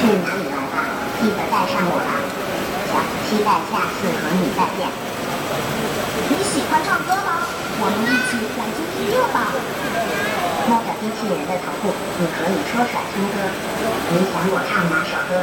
去哪里玩？记得带上我吧。小期待下次和你再见。你喜欢唱歌吗？我们一起来听听乐吧。摸着机器人的头部，你可以说出来听歌。你想我唱哪首歌？